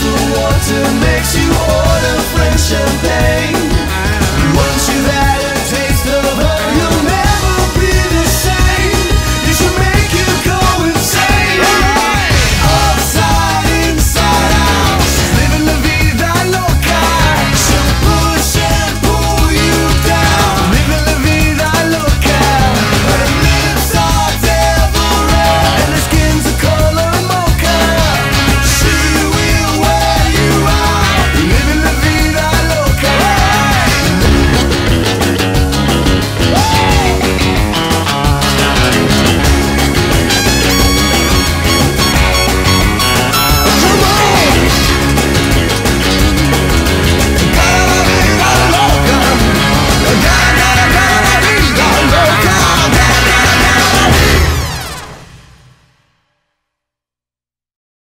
the water makes you all afraid